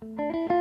Música